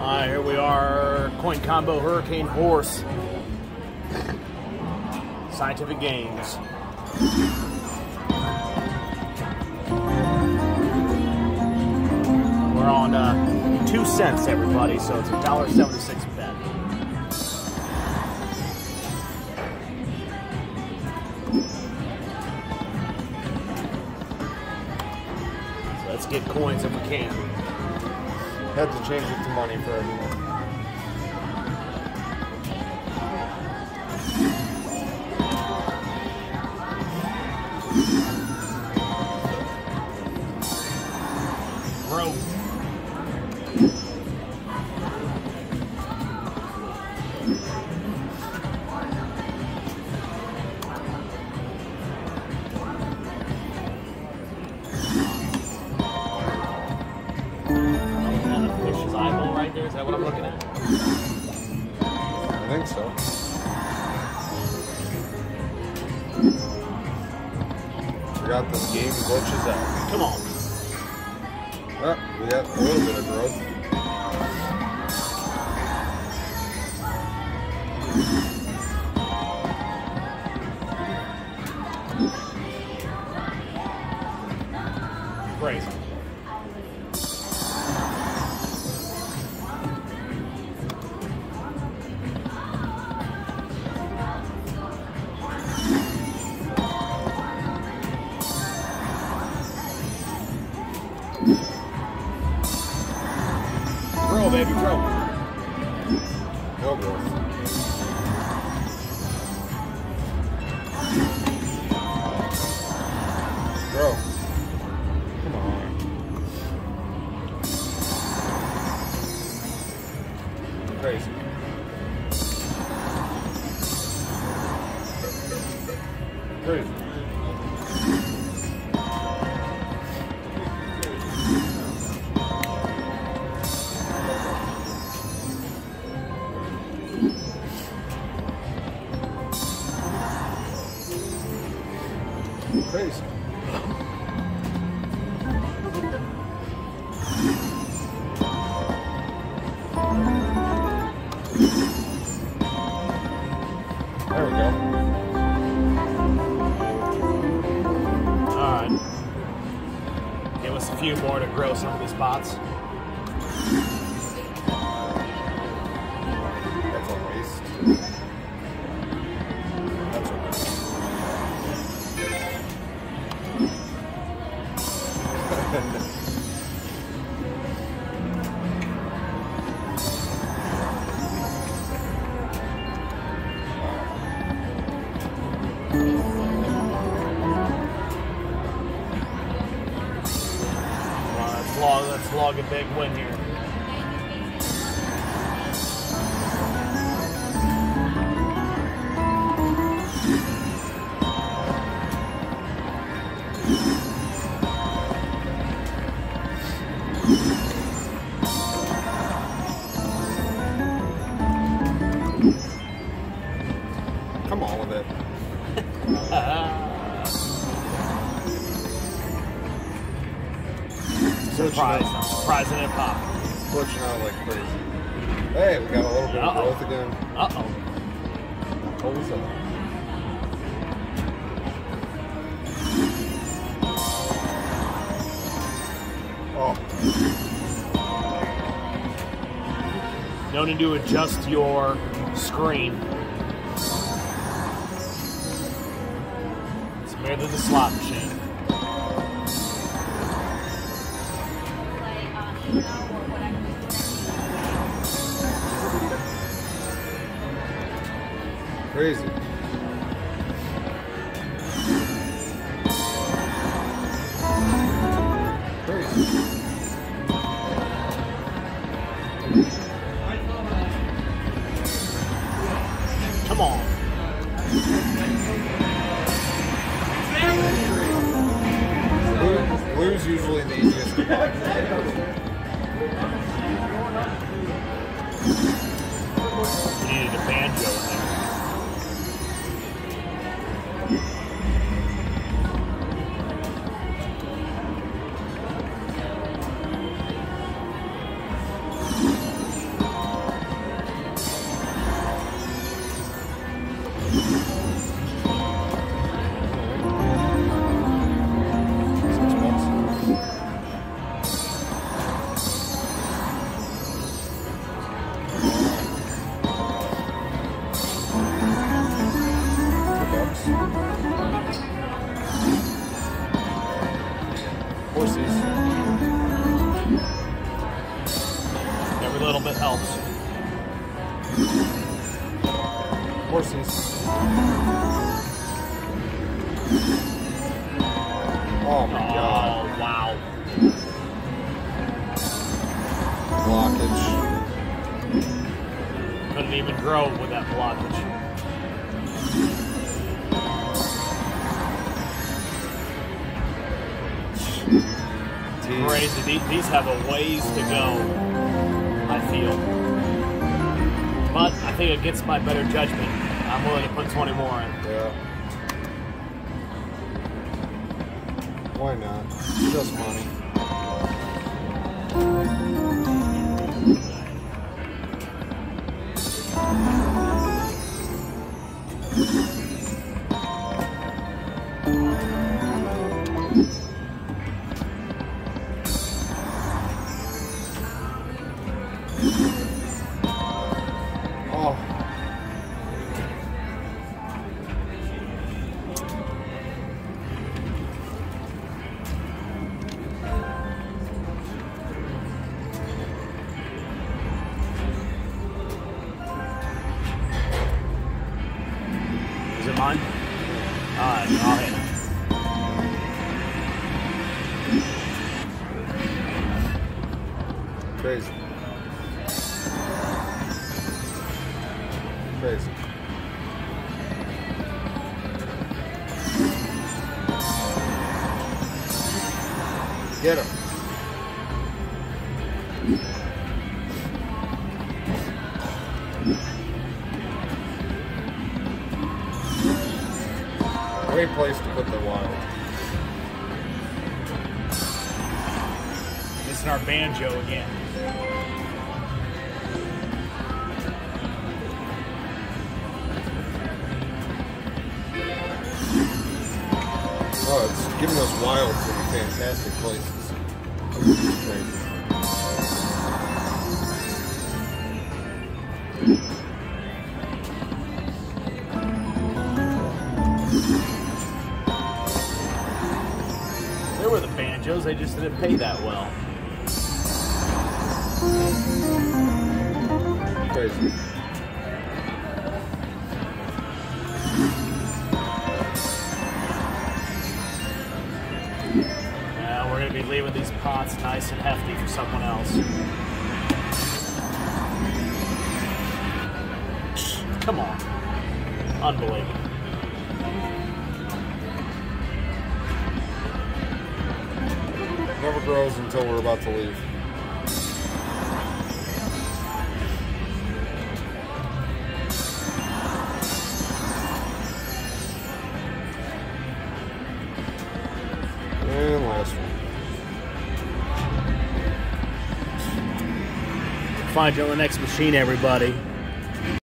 Alright, here we are. Coin combo Hurricane Horse. Scientific Games. We're on uh, two cents, everybody, so it's a dollar seventy-six bet. Let's get coins if we can. I had to change it to money for everyone. Forgot the game glitches out. Come on. We got a little bit of growth. Crazy. Baby. No growth. Bro. Grow some of these pots. Big win here. Come on with it. Surprise. I'm surprised it pop. Glitching out like crazy. Hey, we got a little bit of Uh-oh. growth again. Uh-oh. What was that? Oh, No need to adjust your screen. It's merely the slot machine. Crazy. Crazy. Come on. Blue, blue's usually easiest. You needed a banjo in there. Little bit helps. Horses. Oh my oh, god. Oh, wow. Blockage. Couldn't even grow with that blockage. Tease. Crazy. These have a ways to go, I feel. But I think against my better judgment, I'm willing to put 20 more in. Yeah. Why not? Just money. Oh. Crazy. Crazy. Get him. Great place to put the wild. Missing our banjo again. Giving us wilds in fantastic places. There were the banjos, they just didn't pay that well. Crazy. Someone else. Come on. Unbelievable. Never grows until we're about to leave. Find you on the next machine, everybody.